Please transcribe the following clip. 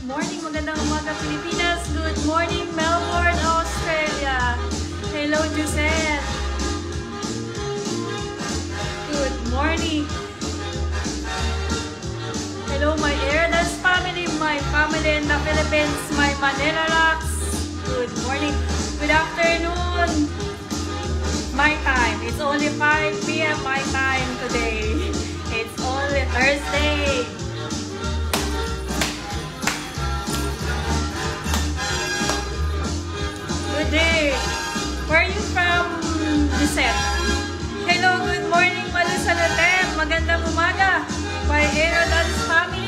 good morning. Magandang umaga Pilipinas. Good morning Melbourne, Australia. Hello Giselle. Good morning. Hello my Airdas family, my family in the Philippines, my Manila Rocks. Good morning. Good afternoon. My time. It's only 5 p.m. my time today. It's only Thursday. Good day. Where are you from, Gisette? Hello, good morning, Malusalatem. Magandang umaga. My Aerodance family.